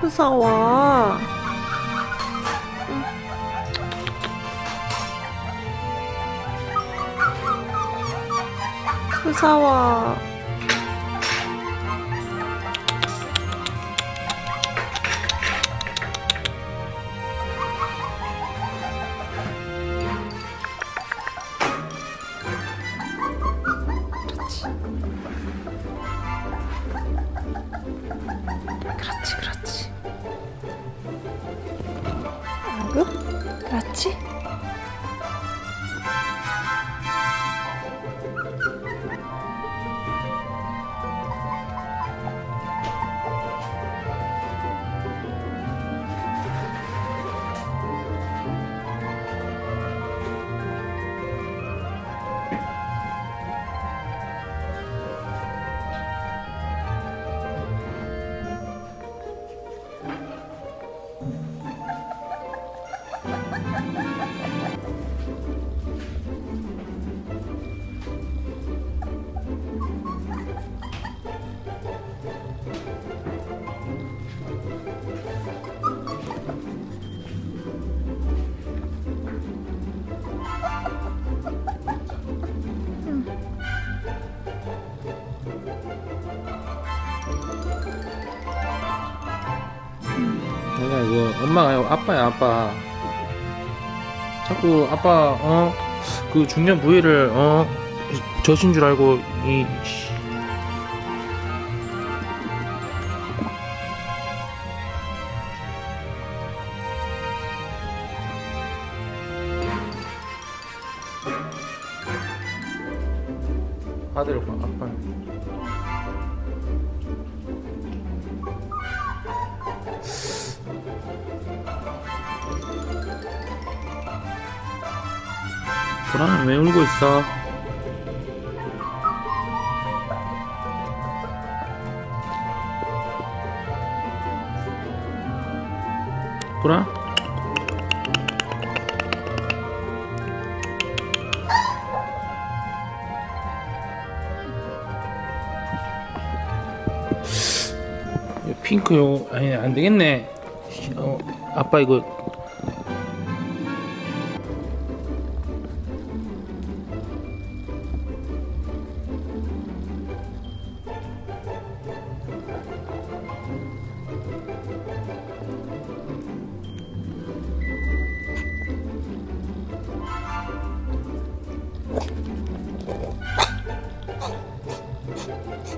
不傻。 무서워. 그렇지, 그렇지. 아이고, 그렇지. 엄마가 아빠야 아빠 자꾸 아빠 어? 그 중년 부위를 어? 젖인 줄 알고 이 씨. 아들 봐 아빠 보라는 왜 울고 있어? 보라? 이거 핑크 요 아니 안 되겠네. 어, 아빠 이거